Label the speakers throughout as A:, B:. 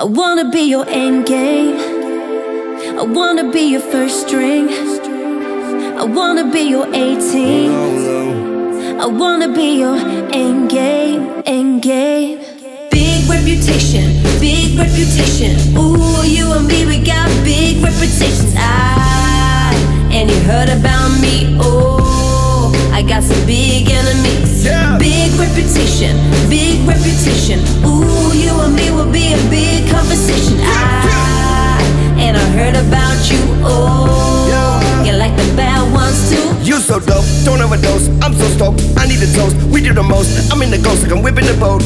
A: I wanna be your end game. I wanna be your first string. I wanna be your A-Team. I wanna be your end game, end game. Big reputation, big reputation. Ooh, you and me, we got big reputations. Ah, and you heard about me. Oh,
B: I'm so stoked, I need a toast. We do the most. I'm in the ghost, like I'm whipping the boat.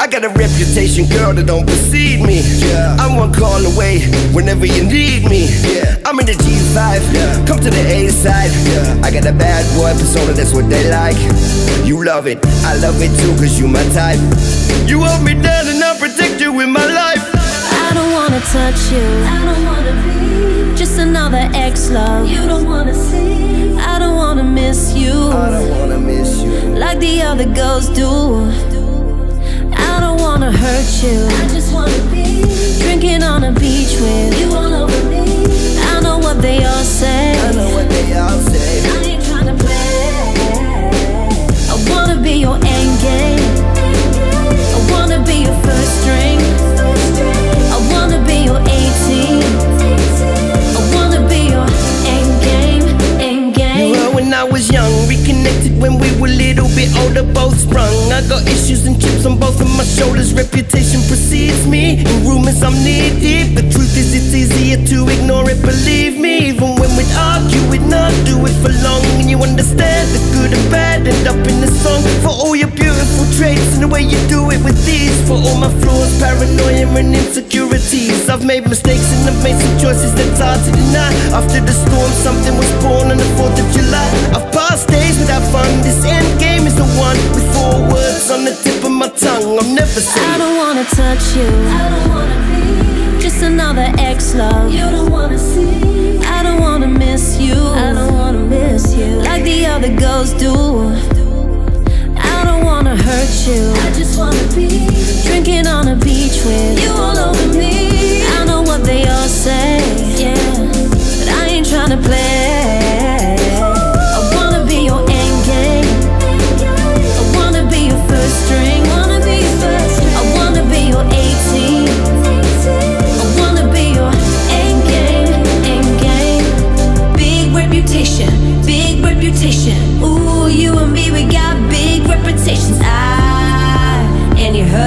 B: I got a reputation, girl, that don't precede me. Yeah. I'm one call away whenever you need me. Yeah. I'm in the G5, yeah. come to the A side. Yeah. I got a bad boy persona, that's what they like. You love it, I love it too, cause you my type. You hold me down and I'll protect you with my life.
A: I don't wanna touch you. I don't wanna be just another ex love. You don't wanna see. I don't wanna miss you
B: I don't wanna miss you.
A: like the other girls do. I don't wanna hurt you. I just wanna be drinking on a beach
B: both sprung. I got issues and chips on both of my shoulders. Reputation precedes me. In rumors, I'm knee deep. The truth is, it's easier to ignore it. Believe me, even when we'd argue, we'd not do it for long. And you understand the good and bad end up in the song. For all your beautiful traits and the way you do it with these. For all my flaws, paranoia, and insecurities. I've made mistakes and I've made some choices that's hard to deny. After the storm, something was born on the 4th of July. I've passed days without fun. This end game is the one with four words on the tip of my tongue. I'm never
A: I don't wanna touch you. I don't wanna be just another ex love. You don't wanna see. I don't wanna miss you. I don't wanna miss you like the other girls do. I don't wanna hurt you.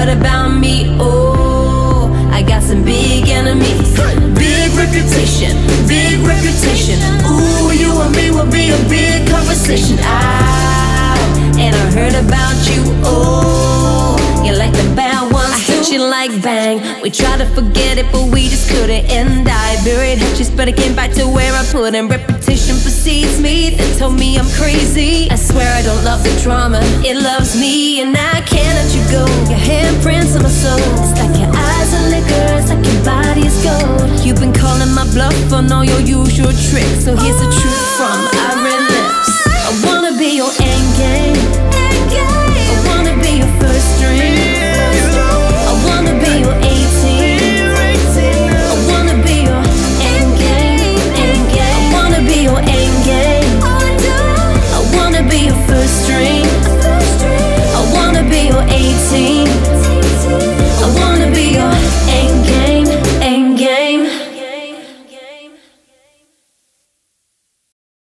A: Heard about me. Oh, I got some big enemies. Big reputation, big reputation. Ooh, you and me will be a big conversation. Ah, and I heard about you. Oh, you like the bad ones. I hit you like bang. We tried to forget it, but we just couldn't. And I buried hitches, but I came back to where I put in. Reputation precedes me. They told me I'm crazy. I swear I don't love the drama. It loves me, and I can't let you go. Your handprints